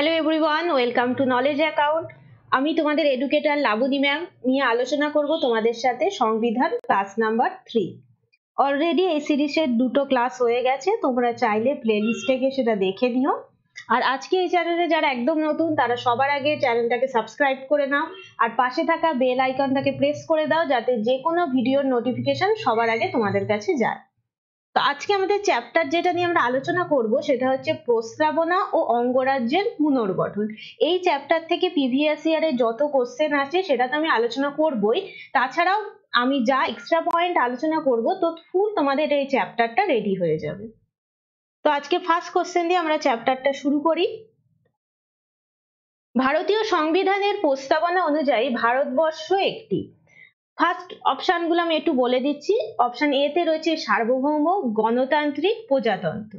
Hello everyone welcome to knowledge account আমি তোমাদের educator লাবুদি ma'am নিয়ে আলোচনা করব তোমাদের সাথে সংবিধান ক্লাস নাম্বার থ্রি অলরেডি এই সিরিজের দুটো ক্লাস হয়ে গেছে, তোমরা চাইলে প্লে প্লেলিস্টে গিয়ে সেটা দেখে নিও। আর আজকে এই চ্যানেলে যারা একদম নতুন, তারা সবার আগে চ্যানেলটাকে সাবস্ক্রাইব করে নাও, আর পাশে থাকা বেল আইকনটাকে প্রেস করে দাও, যাতে যে কোনো ভিডিওর নোটিফিকেশন সবার আগে তোমাদের কাছে যায়। তো আজকে আমাদের চ্যাপ্টার যেটা নিয়ে আমরা আলোচনা করব সেটা হচ্ছে প্রস্তাবনা ও অঙ্গরাজ্যের পুনর্গঠন। এই চ্যাপ্টার থেকে প্রিভিয়াস ইয়ারে যত কোশ্চেন আছে সেটা তো আমি আলোচনা করবই। তাছাড়াও আমি যা এক্সট্রা পয়েন্ট আলোচনা করব, তো ফুল তোমাদের এই চ্যাপ্টারটা রেডি হয়ে যাবে। তো আজকে ফার্স্ট কোশ্চেন দিয়ে আমরা চ্যাপ্টারটা শুরু করি। ভারতীয় সংবিধানের প্রস্তাবনা অনুযায়ী ভারতবর্ষ একটি। ফার্স্ট অপশনগুলো আমি একটু বলে দিচ্ছি। অপশন এ তে রয়েছে সার্বভৌম, গণতান্ত্রিক, প্রজাতন্ত্র।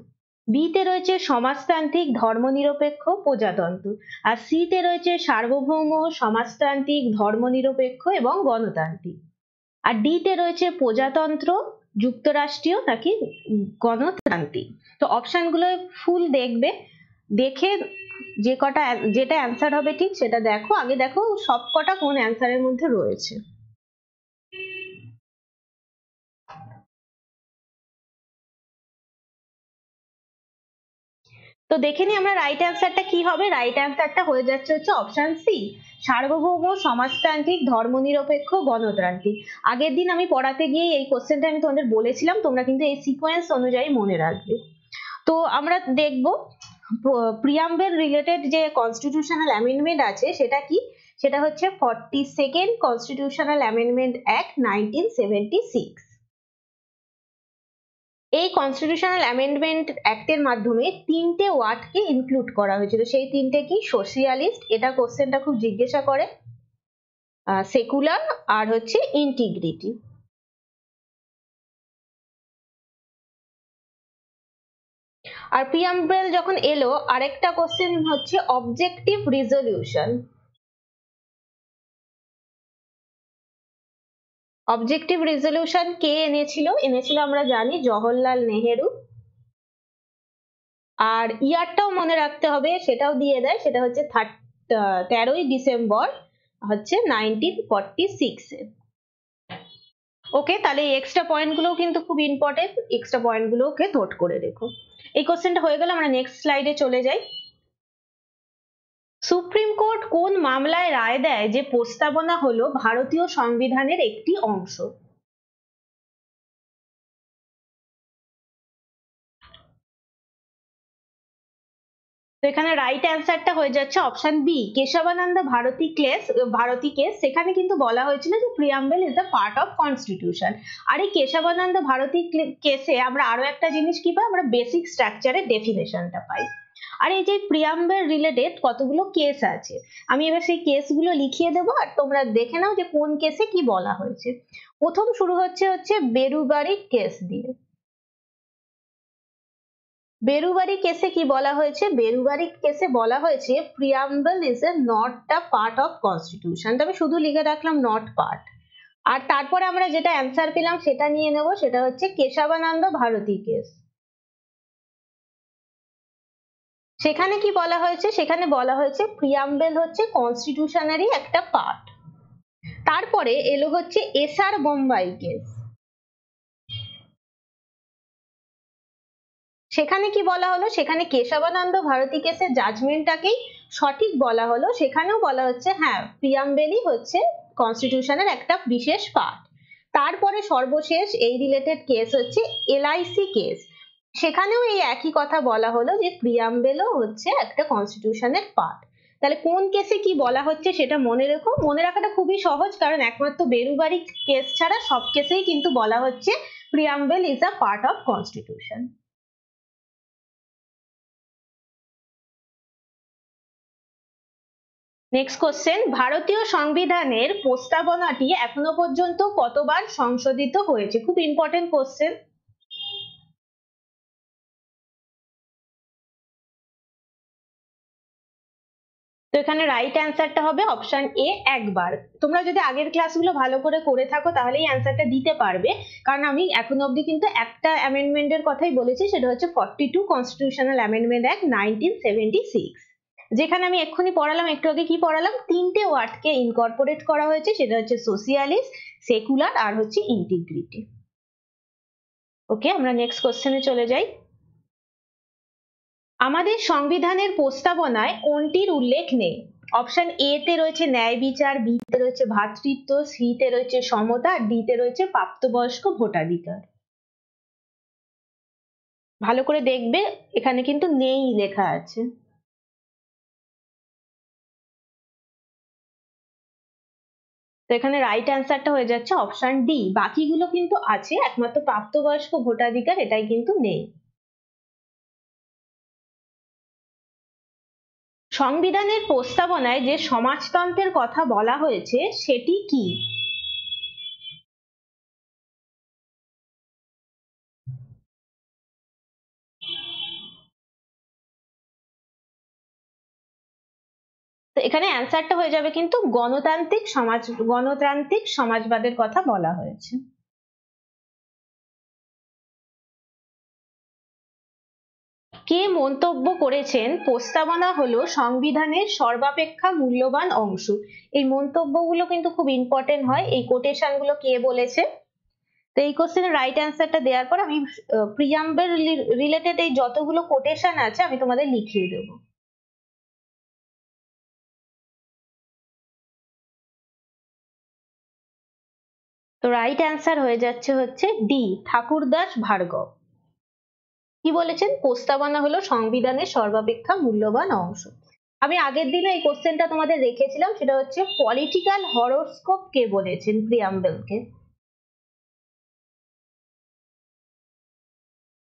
বি তে রয়েছে সমাজতান্ত্রিক, ধর্মনিরপেক্ষ, প্রজাতন্ত্র। আর সি তে রয়েছে সার্বভৌম, সমাজতান্ত্রিক, ধর্মনিরপেক্ষ এবং গণতান্ত্রিক। আর ডি তে রয়েছে প্রজাতন্ত্র, যুক্তরাষ্ট্রীয় নাকি গণতান্ত্রিক। তো অপশনগুলো ফুল দেখবে। দেখে যে কটা, যেটা অ্যান্সার হবে ঠিক সেটা দেখো। আগে দেখো সব কটা কোন অ্যান্সারের মধ্যে রয়েছে। তো দেখে নি আমরা রাইট অ্যান্সারটা কি হবে? রাইট অ্যান্সারটা হয়ে যাচ্ছে হচ্ছে অপশন সি সার্বভৌম, সমাজতান্ত্রিক, ধর্মনিরপেক্ষ, গণতান্ত্রিক। আগের দিন আমি পড়াতে গিয়ে এই কোশ্চেনটা আমি তোমাদের বলেছিলাম, তোমরা কিন্তু এই সিকোয়েন্স অনুযায়ী মনে রাখবে। তো আমরা দেখব প্রিয়াম্বেল রিলেটেড যে কনস্টিটিউশনাল অ্যামেন্ডমেন্ট আছে, সেটা কি? সেটা হচ্ছে forty second constitutional amendment act nineteen seventy six এই কনস্টিটিউশনাল অ্যামেন্ডমেন্ট অ্যাক্টের মাধ্যমে তিনটে ওয়ার্ডকে ইনক্লুড করা হয়েছিল। সেই তিনটে কি? সোশিয়ালিস্ট এটা কোশ্চেনটা খুব জিজ্ঞাসা করে। সেকুলার আর হচ্ছে ইন্টিগ্রিটি আর প্রিয়াম্বেল যখন এলো, আরেকটা কোশ্চেন হচ্ছে অবজেক্টিভ রিজলিউশন অবজেক্টিভ রেজলিউশন কে এনেছিল? এনেছিল আমরা জানি জওহরলাল নেহেরু। আর ইয়ারটাও মনে রাখতে হবে, সেটাও দিয়ে দেয়, সেটা হচ্ছে তেরোই ডিসেম্বর, হচ্ছে নাইনটিন ফর্টি সিক্সে ওকে তাহলে এই এক্সট্রা পয়েন্টগুলোও কিন্তু খুব ইম্পর্টেন্ট এক্সট্রা পয়েন্টগুলোকে নোট করে রেখো। এই কোশ্চেনটা হয়ে গেল আমরা নেক্সট স্লাইডে চলে যাই। সুপ্রিম কোর্ট কোন মামলায় রায় দেয় যে প্রস্তাবনা হলো ভারতীয় সংবিধানের একটি অংশ? এখানে রাইট অ্যান্সারটা হয়ে যাচ্ছে option B Kesavananda Bharati case Bharati case সেখানে কিন্তু বলা হয়েছিল যে preamble is the part of constitution আর এই কেশবানন্দ ভারতী কেসে আমরা আরও একটা জিনিস কি পাই? আমরা বেসিক স্ট্রাকচারের ডেফিনেশনটা পাই। আর এই যে প্রিয়াম্বেল রিলেটেড কতগুলো কেস আছে? আমি এবার সেই কেসগুলো লিখিয়ে দেবো আর তোমরা দেখে নাও যে কোন কেসে কি বলা হয়েছে। প্রথম শুরু হচ্ছে হচ্ছে বেরুবাড়ি কেস দিয়ে। বেরুবাড়ি কেসে কি বলা হয়েছে? বেরুবাড়ি কেসে বলা হয়েছে, preamble is a not a part of constitution আমি শুধু লিখে রাখলাম নট পার্ট আর তারপরে আমরা যেটা অ্যান্সার পেলাম সেটা নিয়ে নেব, সেটা হচ্ছে কেশবানন্দ ভারতী কেস সেখানে কি বলা হয়েছে? সেখানে বলা হয়েছে প্রিয়াম্বেল হচ্ছে কনস্টিটিউশনারই একটা পার্ট তারপরে এলো হচ্ছে এসআর বোম্বাই কেস সেখানে কি বলা হলো? সেখানে কেশবানন্দ ভারতী কেসের জাজমেন্টটাকেই সঠিক বলা হলো। সেখানেও বলা হচ্ছে হ্যাঁ প্রিয়াম্বেলই হচ্ছে কনস্টিটিউশনের একটা বিশেষ পার্ট তারপরে সর্বশেষ এই রিলেটেড কেস হচ্ছে এলআইসি কেস সেখানেও এই একই কথা বলা হলো যে প্রিয়াম্বেলও হচ্ছে একটা কনস্টিটিউশনের পার্ট তাহলে কোন কেসে কি বলা হচ্ছে সেটা মনে রেখো। মনে রাখাটা খুবই সহজ, কারণ একমাত্র বেরুবাড়ি কেস ছাড়া সব কেসেই কিন্তু বলা হচ্ছে preamble is a part of constitution next question ভারতীয় সংবিধানের প্রস্তাবনাটি এখনও পর্যন্ত কতবার সংশোধিত হয়েছে? খুব ইম্পর্টেন্ট কোশ্চেন তো এখানে রাইট অ্যান্সারটা হবে অপশন এ একবার। তোমরা যদি আগের ক্লাসগুলো ভালো করে করে থাকো তাহলে এই অ্যান্সারটা দিতে পারবে। কারণ আমি এখন অবধি কিন্তু একটা অ্যামেন্ডমেন্টের কথাই বলেছি, সেটা হচ্ছে forty two constitutional amendment act nineteen seventy six যেখানে আমি এক্ষুনি পড়ালাম, একটু আগে কি পড়ালাম? তিনটে ওয়ার্ডকে ইনকর্পোরেট করা হয়েছে, সেটা হচ্ছে সোশিয়ালিস্ট সেকুলার আর হচ্ছে ইন্টিগ্রিটি ওকে আমরা নেক্সট কোশ্চেনে চলে যাই। আমাদের সংবিধানের প্রস্তাবনায় কোনটির উল্লেখ নেই। অপশন এ তে রয়েছে ন্যায় বিচার বি তে রয়েছে ভ্রাতৃত্ব সি তে রয়েছে সমতা ডি তে রয়েছে প্রাপ্তবয়স্ক ভোটাধিকার। ভালো করে দেখবে, এখানে কিন্তু নেই লেখা আছে। তো এখানে রাইট অ্যান্সারটা হয়ে যাচ্ছে অপশন ডি বাকিগুলো কিন্তু আছে, একমাত্র প্রাপ্তবয়স্ক ভোটাধিকার, এটাই কিন্তু নেই। সংবিধানের প্রস্তাবনায় যে সমাজতন্ত্রের কথা বলা হয়েছে, সেটি কি? এখানে অ্যান্সারটা হয়ে যাবে কিন্তু গণতান্ত্রিক সমাজ, গণতান্ত্রিক সমাজবাদের কথা বলা হয়েছে। কে মন্তব্য করেছেন প্রস্তাবনা হলো সংবিধানের সর্বাপেক্ষা মূল্যবান অংশ। এই মন্তব্যগুলো কিন্তু খুব ইম্পর্টেন্ট হয়। এই কোটেশনগুলো কে বলেছে? তো এই কোশ্চেনের রাইট অ্যান্সারটা দেওয়ার পর আমি প্রিয়াম্বের রিলেটেড এই যতগুলো কোটেশন আছে আমি তোমাদের লিখিয়ে দেবো। তো রাইট অ্যান্সার হয়ে যাচ্ছে হচ্ছে ডি, ঠাকুরদাস ভার্গব। কি বলেছেন? প্রস্তাবনা হলো সংবিধানের সর্বাপেক্ষা মূল্যবান অংশ। আমি আগের দিনে এই কোশ্চেনটা তোমাদের রেখেছিলাম, সেটা হচ্ছে পলিটিক্যাল হরোস্কোপ কে বলেছেন প্রিয়াম্বেলকে?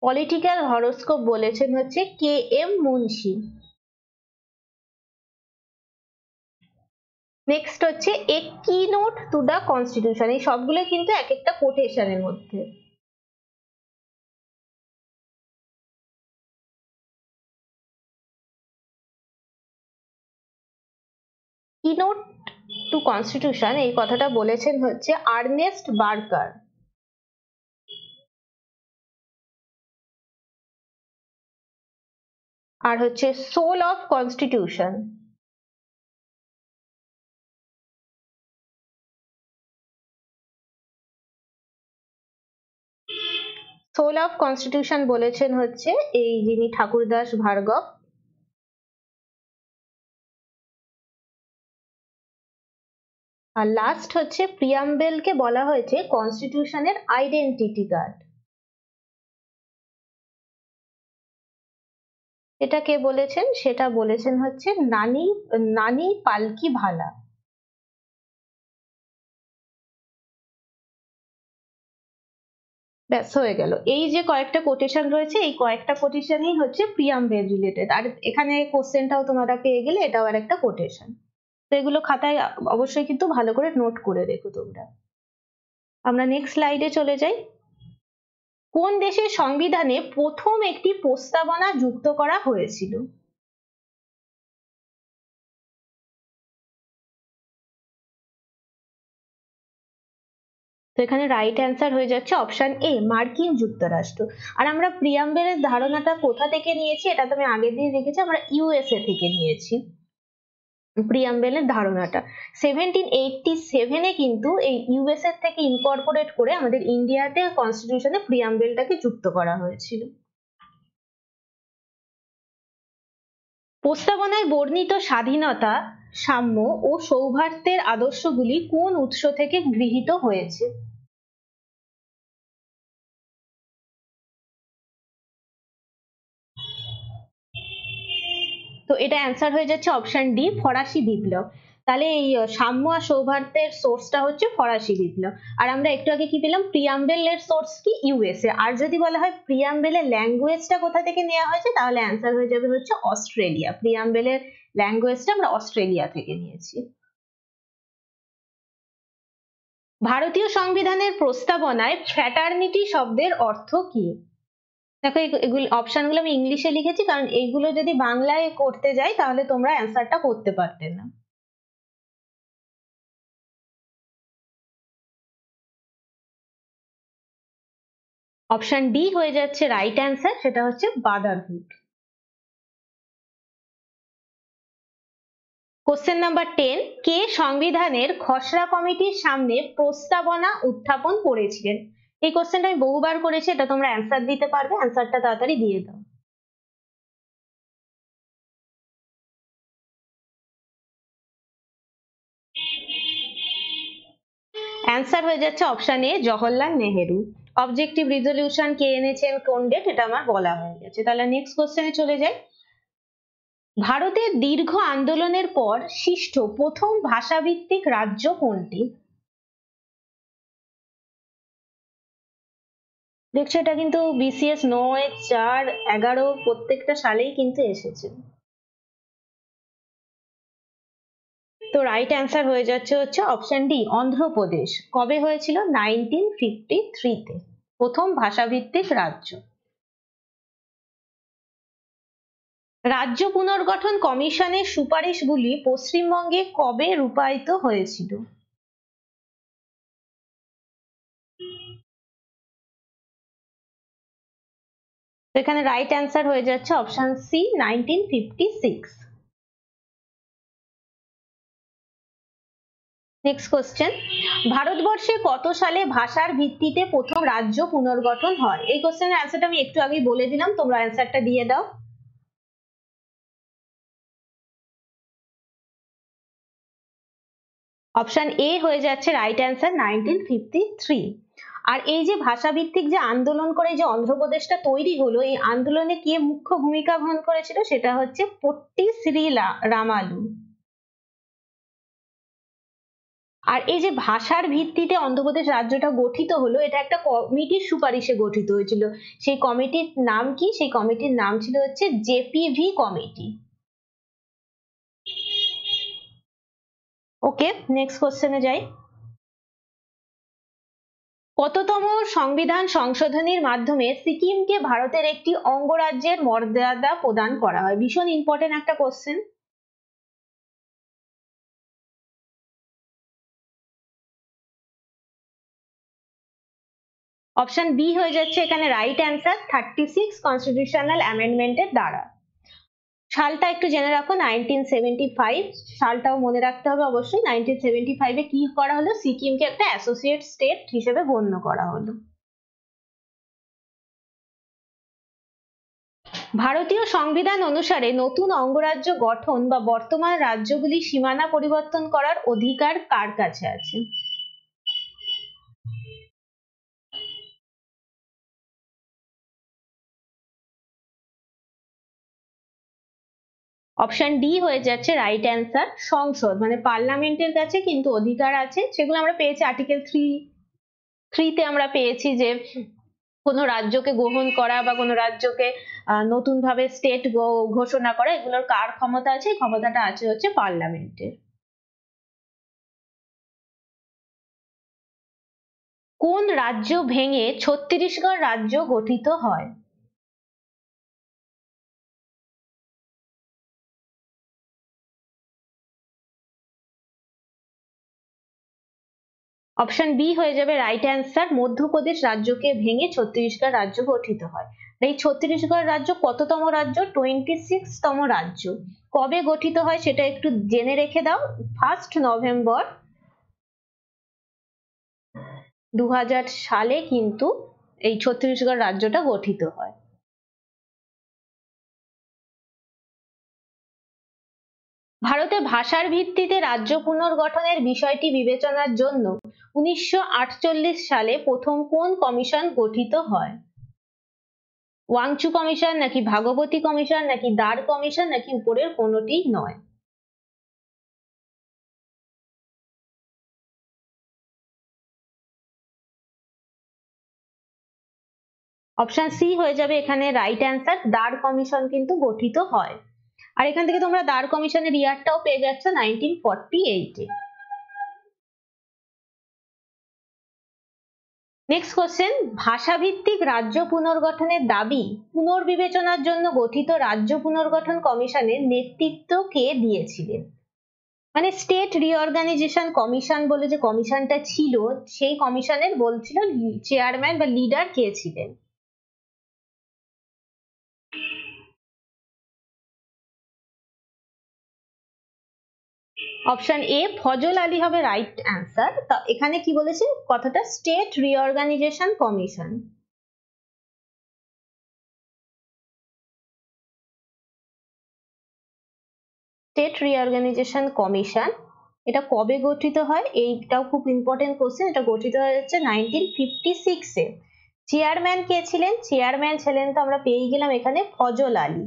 পলিটিক্যাল হরোস্কোপ বলেছেন হচ্ছে কে এম মুন্সি। নেক্সট হচ্ছে এ কি নোট টু দা কনস্টিটিউশন এই সবগুলো কিন্তু এক একটা কোটেশনের মধ্যে। কিনোট টু কনস্টিটিউশন এই কথাটা বলেছেন হচ্ছে আর্নেস্ট বার্কার আর হচ্ছে soul of constitution soul of constitution বলেছেন হচ্ছে এই যিনি ঠাকুরদাস ভার্গব আর লাস্ট হচ্ছে প্রিয়াম্বেলকে বলা হয়েছে কনস্টিটিউশনের আইডেন্টিটি গার্ড এটা কে বলেছেন? সেটা বলেছেন হচ্ছে নানি নানি পালকি ভালা ব্যাস, হয়ে গেল। এই যে কয়েকটা কোটেশন রয়েছে, এই কয়েকটা কোটেশনই হচ্ছে প্রিয়াম্বেল রিলেটেড আর এখানে কোশ্চেনটাও তোমরা পেয়ে গেলে এটাও আর একটা কোটেশন তো এগুলো খাতায় অবশ্যই কিন্তু ভালো করে নোট করে রেখো তোমরা। আমরা নেক্সট স্লাইডে চলে যাই। কোন দেশের সংবিধানে প্রথম একটি প্রস্তাবনা যুক্ত করা হয়েছিল? তো এখানে রাইট অ্যান্সার হয়ে যাচ্ছে অপশন এ মার্কিন যুক্তরাষ্ট্র। আর আমরা প্রিয়াম্বেলের ধারণাটা কোথা থেকে নিয়েছি, এটা তো আমি আগের দিন রেখেছি, আমরা ইউএসএ থেকে নিয়েছি। প্রিয়াম্বেলের ধারণাটা। সেভেন্টিন এইটটি সেভেনে কিন্তু এই ইউএসএ থেকে ইনকর্পোরেট করে আমাদের ইন্ডিয়াতে কনস্টিটিউশনে প্রিয়াম্বেলটাকে যুক্ত করা হয়েছিল। প্রস্তাবনায় বর্ণিত স্বাধীনতা, সাম্য ও সৌহার্দ্যের আদর্শগুলি কোন উৎস থেকে গৃহীত হয়েছে? এটা অ্যান্সার হয়ে যাচ্ছে অপশন ডি ফরাসি বিপ্লব। তাহলে এই সাম্য আর সৌভার্দ্যের সোর্সটা হচ্ছে ফরাসি বিপ্লব। আর আমরা একটু আগে কি পেলাম? প্রিয়াম্বেলের সোর্স কি? ইউএসএ আর যদি বলা হয় প্রিয়াম্বেলের ল্যাঙ্গুয়েজটা কোথা থেকে নেওয়া হয়েছে, তাহলে অ্যান্সার হয়ে যাবে হচ্ছে অস্ট্রেলিয়া। প্রিয়াম্বেলের ল্যাঙ্গুয়েজটা আমরা অস্ট্রেলিয়া থেকে নিয়েছি। ভারতীয় সংবিধানের প্রস্তাবনায় ফ্র্যাটার্নিটি শব্দের অর্থ কি? দেখো এগুলো অপশনগুলো আমি ইংলিশে লিখেছি, কারণ এইগুলো যদি বাংলায় করতে যাই, তাহলে তোমরা অ্যান্সারটা করতে পারতে না। অপশন ডি হয়ে যাচ্ছে রাইট অ্যান্সার সেটা হচ্ছে বাদারহুড কোশ্চেন নাম্বার টেন কে সংবিধানের খসড়া কমিটির সামনে প্রস্তাবনা উত্থাপন করেছিলেন? এই কোশ্চেনটা আমি বহুবার করেছি, এটা তোমরা অ্যান্সার দিতে পারবে অ্যান্সারটা তাড়াতাড়ি দিয়ে দাও। অ্যান্সার হয়ে যাচ্ছে option A Jawaharlal Nehru objective resolution কে এনেছেন, কোন ডেট এটা আমার বলা হয়ে গেছে। তাহলে নেক্সট কোশ্চেনে চলে যাই। ভারতের দীর্ঘ আন্দোলনের পর সৃষ্ট প্রথম ভাষাভিত্তিক রাজ্য কোনটি? দেখছ, এটা কিন্তু বিসিএস নয়, চার, এগারো, প্রত্যেকটা সালেই কিন্তু এসেছে। তো রাইট অ্যান্সার হয়ে যাচ্ছে হচ্ছে অপশন ডি অন্ধ্রপ্রদেশ। কবে হয়েছিল? নাইনটিন ফিফটি থ্রিতে প্রথম ভাষাভিত্তিক রাজ্য। রাজ্য পুনর্গঠন কমিশনের সুপারিশগুলি পশ্চিমবঙ্গে কবে রূপায়িত হয়েছিল? এখানে রাইট অ্যান্সার হয়ে যাচ্ছে option C nineteen fifty six next question ভারতবর্ষে কত সালে ভাষার ভিত্তিতে প্রথম রাজ্য পুনর্গঠন হয়? এই কোশ্চেনের অ্যান্সারটা আমি একটু আগেই বলে দিলাম, তোমরা অ্যান্সারটা দিয়ে দাও। অপশন এ হয়ে যাচ্ছে right answer nineteen fifty three আর এই যে ভাষাভিত্তিক যে আন্দোলন করে যে অন্ধ্রপ্রদেশটা তৈরি হলো, এই আন্দোলনে কে মুখ্য ভূমিকা গ্রহণ করেছিল সেটা হচ্ছে পট্টি শ্রী রামালু। আর এই যে ভাষার ভিত্তিতে অন্ধ্রপ্রদেশ রাজ্যটা গঠিত হলো, এটা একটা কমিটির সুপারিশে গঠিত হয়েছিল। সেই কমিটির নাম কি? সেই কমিটির নাম ছিল হচ্ছে জেপিভি কমিটি। ওকে নেক্সট কোশ্চেনে যাই। কততম সংবিধান সংশোধনীর মাধ্যমে সিকিমকে ভারতের একটি অঙ্গরাজ্যের মর্যাদা প্রদান করা হয়? ভীষণ ইম্পর্টেন্ট একটা কোশ্চেন অপশন বি হয়ে যাচ্ছে এখানে right answer thirty six constitutional অ্যামেন্ডমেন্টের দ্বারা। সালটা একটু জেনে রাখো নাইনটিন সেভেন্টি ফাইভ সালটাও মনে রাখতে হবে অবশ্যই নাইনটিন সেভেন্টি ফাইভে কি করা হলো? সিকিমকে একটা অ্যাসোসিয়েট স্টেট হিসেবে গণ্য করা হলো। ভারতীয় সংবিধান অনুসারে নতুন অঙ্গরাজ্য গঠন বা বর্তমান রাজ্যগুলি সীমানা পরিবর্তন করার অধিকার কার কাছে আছে? অপশন ডি হয়ে যাচ্ছে রাইট অ্যান্সার সংসদ। মানে পার্লামেন্টের কাছে কিন্তু অধিকার আছে। সেগুলো আমরা পেয়েছি আর্টিকেল থ্রি থ্রিতে আমরা পেয়েছি যে কোনো রাজ্যকে গ্রহণ করা বা কোনো রাজ্যকে নতুন ভাবে স্টেট ঘোষণা করা, এগুলোর কার ক্ষমতা আছে? ক্ষমতাটা আছে হচ্ছে পার্লামেন্টের। কোন রাজ্য ভেঙে ছত্তিশগড় রাজ্য গঠিত হয়? অপশন বি হয়ে যাবে রাইট অ্যান্সার মধ্যপ্রদেশ রাজ্যকে ভেঙে ছত্তিশগড় রাজ্য গঠিত হয়। এই ছত্তিশগড় রাজ্য কততম রাজ্য? টোয়েন্টি তম রাজ্য। কবে গঠিত হয় সেটা একটু জেনে রেখে দাও। ফার্স্ট নভেম্বর দু হাজার সালে কিন্তু এই ছত্তিশগড় রাজ্যটা গঠিত হয়। ভারতে ভাষার ভিত্তিতে রাজ্য পুনর্গঠনের বিষয়টি বিবেচনার জন্য উনিশশো আটচল্লিশ সালে প্রথম কোন কমিশন গঠিত হয়? ওয়াংচু কমিশন নাকি ভাগবতী কমিশন নাকি দার কমিশন নাকি উপরের কোনোটি নয়? অপশন সি হয়ে যাবে এখানে রাইট অ্যান্সার দার কমিশন কিন্তু গঠিত হয়। আর এখান থেকে তোমরা দার কমিশনের ইয়ারটাও পেয়ে যাচ্ছ নাইনটিন ফর্টি এইটে নেক্সট কোশ্চেন ভাষাভিত্তিক রাজ্য পুনর্গঠনের দাবি, পুনর্বিবেচনার জন্য গঠিত রাজ্য পুনর্গঠন কমিশনের নেতৃত্ব কে দিয়েছিলেন? মানে স্টেট রিঅর্গানাইজেশন কমিশন বলে যে কমিশনটা ছিল, সেই কমিশনের বলছিল চেয়ারম্যান বা লিডার কে ছিলেন। অপশন এ ফজল আলী হবে রাইট অ্যান্সার তা এখানে কি বলেছে? কথাটা state reorganisation commission state reorganisation commission এটা কবে গঠিত হয়? এইটাও খুব ইম্পর্টেন্ট কোশ্চেন এটা গঠিত হয়েছে নাইনটিন ফিফটি সিক্সে চেয়ারম্যান কে ছিলেন? চেয়ারম্যান ছিলেন তো আমরা পেয়ে গেলাম এখানে ফজল আলী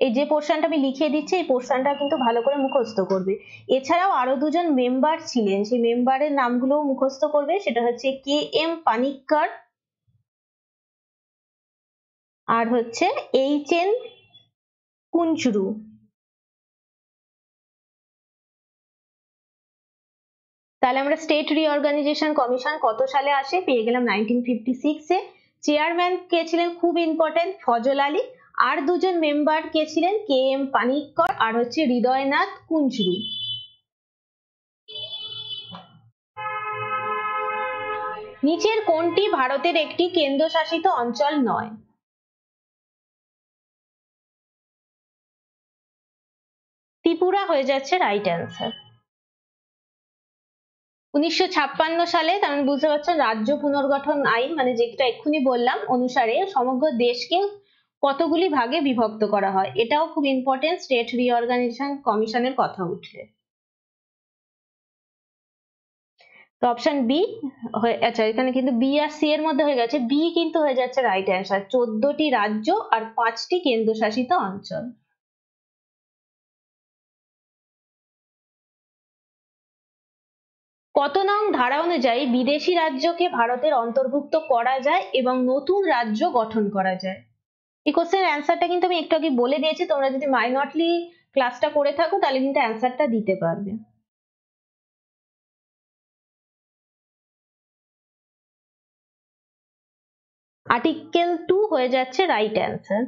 এই যে পোর্শনটা আমি লিখিয়ে দিচ্ছি, এই পোর্শনটা কিন্তু ভালো করে মুখস্থ করবে। এছাড়াও আরও দুজন মেম্বার ছিলেন, সেই মেম্বারের নামগুলো মুখস্থ করবে। সেটা হচ্ছে কে এম পানিক্কর আর হচ্ছে এইচ এন কুঞ্চুরু। তাহলে আমরা স্টেট রিঅর্গানাইজেশন কমিশন কত সালে আসে? পেয়ে গেলাম নাইনটিন ফিফটি সিক্সে চেয়ারম্যান কে ছিলেন? খুব ইম্পর্টেন্ট ফজল আলী। আর দুজন মেম্বার কে ছিলেন কে এম পানিক্কর আর হচ্ছে হৃদয়নাথ কুঞ্জরু। নিচের কোনটি ভারতের একটি কেন্দ্রশাসিত অঞ্চল নয়। ত্রিপুরা হয়ে যাচ্ছে রাইট অ্যান্সার উনিশশো ছাপ্পান্ন সালে, তার মানে বুঝতে পারছেন রাজ্য পুনর্গঠন আইন মানে যেটা এক্ষুনি বললাম, অনুসারে সমগ্র দেশকে কতগুলি ভাগে বিভক্ত করা হয়? এটাও খুব ইম্পর্টেন্ট স্টেট রিঅর্গানাইজেশন কমিশনের কথা উঠলে। তো অপশন বি আচ্ছা এখানে কিন্তু বি আর সি এর মধ্যে হয়ে গেছে। বি কিন্তু হয়ে যাচ্ছে রাইট অ্যান্সার চোদ্দটি রাজ্য আর পাঁচটি কেন্দ্রশাসিত অঞ্চল। কত নং ধারা অনুযায়ী বিদেশি রাজ্যকে ভারতের অন্তর্ভুক্ত করা যায় এবং নতুন রাজ্য গঠন করা যায়? এই কোশ্চেন অ্যান্সারটা কিন্তু আমি একটু আগে বলে দিয়েছি, তোমরা যদি মাইনটলি ক্লাসটা করে থাকো, তাহলে কিন্তু অ্যান্সারটা দিতে পারবে। আর্টিকেল টু হয়ে যাচ্ছে রাইট অ্যান্সার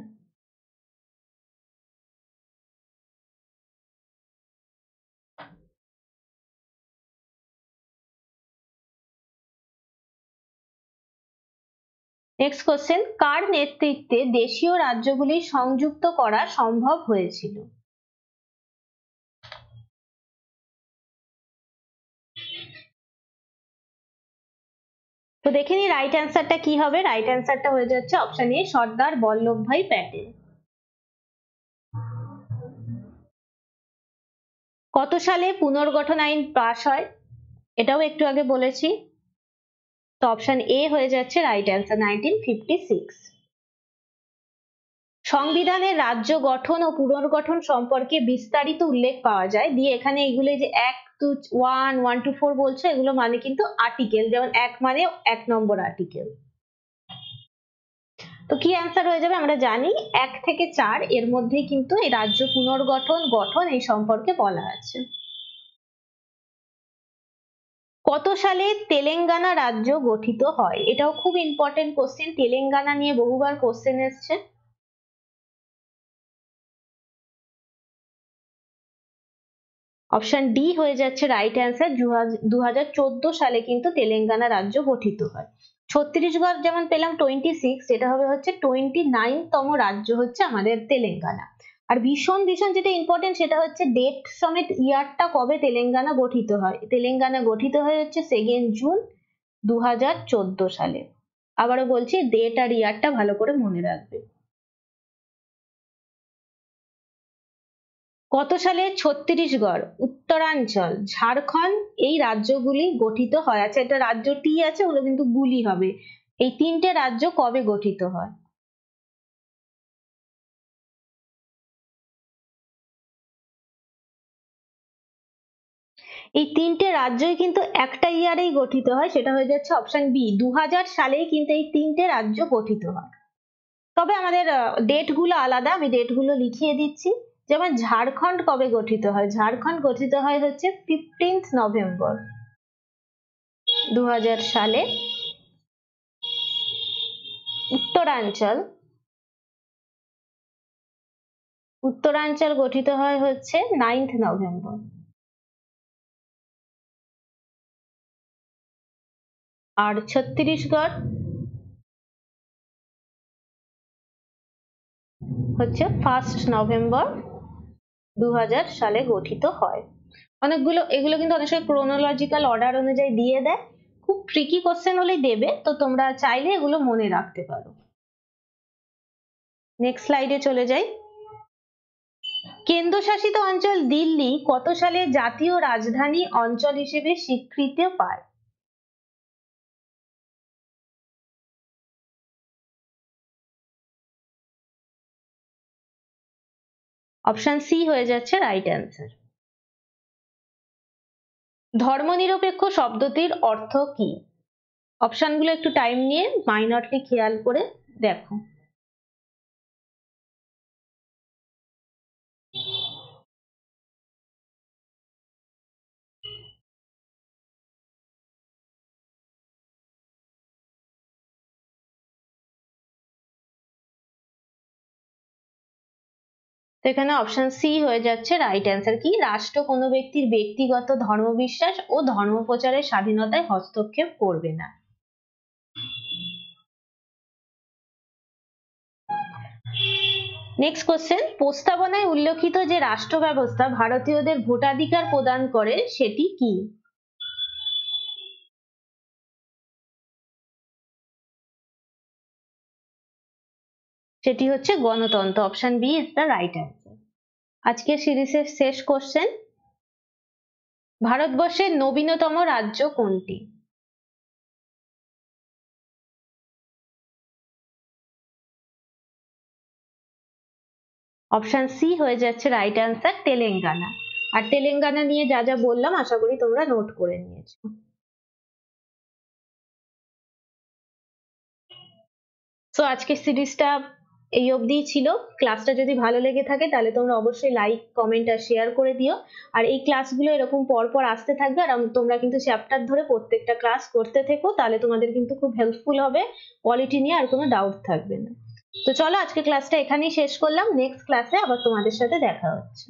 নেক্সট কোশ্চেন কার নেতৃত্বে দেশীয় রাজ্যগুলি সংযুক্ত করা সম্ভব হয়েছিল? তো দেখে নি রাইট অ্যান্সারটা কি হবে। রাইট অ্যান্সারটা হয়ে যাচ্ছে অপশন এ সর্দার বল্লভভাই প্যাটেল। কত সালে পুনর্গঠন আইন পাশ হয়? এটাও একটু আগে বলেছি। তো অপশন এ হয়ে যাচ্ছে রাইট অ্যান্সার নাইনটিন ফিফটি সংবিধানের রাজ্য গঠন ও পুনর্গঠন সম্পর্কে বিস্তারিত উল্লেখ পাওয়া যায়। দিয়ে এখানে এগুলো যে এক two one one two four বলছে, এগুলো মানে কিন্তু আর্টিকেল যেমন এক মানে এক নম্বর আর্টিকেল তো কি অ্যান্সার হয়ে যাবে আমরা জানি, এক থেকে চার এর মধ্যে কিন্তু এই রাজ্য পুনর্গঠন, গঠন এই সম্পর্কে বলা আছে। কত সালে তেলেঙ্গানা রাজ্য গঠিত হয়? এটাও খুব ইম্পর্টেন্ট কোশ্চেন তেলেঙ্গানা নিয়ে বহুবার কোশ্চেন এসছে। অপশন ডি হয়ে যাচ্ছে রাইট অ্যান্সার দু হাজার চোদ্দ সালে কিন্তু তেলেঙ্গানা রাজ্য গঠিত হয়। ছত্তিশগড় যেমন পেলাম টোয়েন্টি সিক্স এটা হবে হচ্ছে টোয়েন্টি তম রাজ্য হচ্ছে আমাদের তেলেঙ্গানা। আর ভীষণ ভীষণ যেটা ইম্পর্টেন্ট সেটা হচ্ছে ডেট সমেত ইয়ারটা কবে তেলেঙ্গানা গঠিত হয়? তেলেঙ্গানা গঠিত হয়ে হচ্ছে সেকেন্ড জুন দু সালে। আবারও বলছি ডেট আর ইয়ারটা ভালো করে মনে রাখবে। কত সালে? ছত্তিশগড় উত্তরাঞ্চল, ঝাড়খণ্ড এই রাজ্যগুলি গঠিত হয়। আচ্ছা এটা রাজ্য টি আছে, ওগুলো কিন্তু গুলি হবে। এই তিনটে রাজ্য কবে গঠিত হয়? এই তিনটে রাজ্যই কিন্তু একটা ইয়ারেই গঠিত হয়, সেটা হয়ে যাচ্ছে অপশন বি দু সালেই কিন্তু এই তিনটে রাজ্য গঠিত হয়। তবে আমাদের ডেটগুলো আলাদা, আমি ডেটগুলো লিখিয়ে দিচ্ছি। যেমন ঝাড়খণ্ড কবে গঠিত হয়? ঝাড়খণ্ড গঠিত হয় হচ্ছে ফিফটিন্থ নভেম্বর দু হাজার সালে। উত্তরাঞ্চল। উত্তরাঞ্চল গঠিত হয় হচ্ছে নাইন্থ নভেম্বর আর ছত্তিশগড় হচ্ছে ফার্স্ট নভেম্বর দু হাজার সালে গঠিত হয়। অনেকগুলো, এগুলো কিন্তু অনেক সময় ক্রোনোলজিক্যাল অর্ডার অনুযায়ী দিয়ে দেয়। খুব ট্রিকি কোশ্চেন হলেই দেবে, তো তোমরা চাইলে এগুলো মনে রাখতে পারো। নেক্সট স্লাইডে চলে যাই। কেন্দ্রশাসিত অঞ্চল দিল্লি কত সালে জাতীয় রাজধানী অঞ্চল হিসেবে স্বীকৃতি পায়? অপশন সি হয়ে যাচ্ছে রাইট অ্যান্সার ধর্মনিরপেক্ষ শব্দটির অর্থ কি? অপশনগুলো একটু টাইম নিয়ে মাইনরটি খেয়াল করে দেখো। তো এখানে অপশন সি হয়ে যাচ্ছে রাইট অ্যান্সার কি? রাষ্ট্র কোনো ব্যক্তির ব্যক্তিগত ধর্মবিশ্বাস ও ধর্ম প্রচারের স্বাধীনতায় হস্তক্ষেপ করবে না। নেক্সট কোশ্চেন প্রস্তাবনায় উল্লেখিত যে রাষ্ট্র ব্যবস্থা ভারতীয়দের ভোটাধিকার প্রদান করে সেটি কি? সেটি হচ্ছে গণতন্ত্র option B is the right answer আজকের সিরিজের শেষ কোশ্চেন ভারতবর্ষের নবীনতম রাজ্য কোনটি? অপশন সি হয়ে যাচ্ছে রাইট অ্যান্সার তেলেঙ্গানা। আর তেলেঙ্গানা নিয়ে যা যা বললাম, আশা করি তোমরা নোট করে নিয়েছো। সো আজকের সিরিজটা এই অবধি ছিল। ক্লাসটা যদি ভালো লেগে থাকে, তাহলে তোমরা অবশ্যই লাইক কমেন্ট আর শেয়ার করে দিও। আর এই ক্লাসগুলো এরকম পরপর আসতে থাকবে, আর তোমরা কিন্তু চ্যাপ্টার ধরে প্রত্যেকটা ক্লাস করতে থেকো, তাহলে তোমাদের কিন্তু খুব হেল্পফুল হবে। কোয়ালিটি নিয়ে আর কোনো ডাউট থাকবে না। তো চলো, আজকে ক্লাসটা এখানেই শেষ করলাম। নেক্সট ক্লাসে আবার তোমাদের সাথে দেখা হচ্ছে।